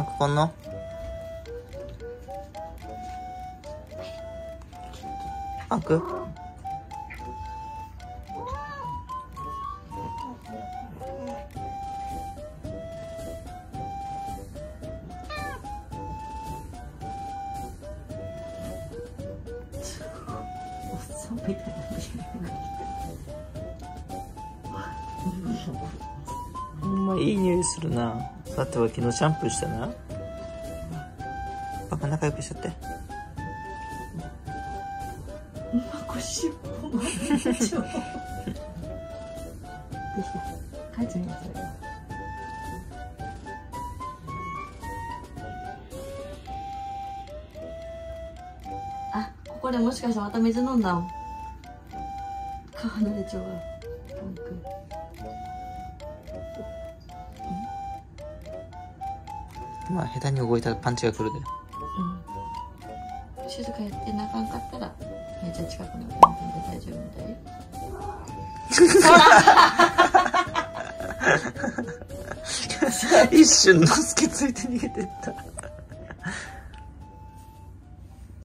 あ、ここのあくおっさんみたいなほんまいい匂いするな。だっては昨日シャンプーしたな。パパ仲良くしちゃって。まこしっぽまでしょできたかいちゃんやそれあここでもしかしたらまた水飲んだん川の？出ちゃうわまあ、下手に動いたらパンチが来るで。うん静かやってなあかんかったらめっちゃ近くに置いてんで大丈夫みたいよ 一瞬のすけついて逃げてった。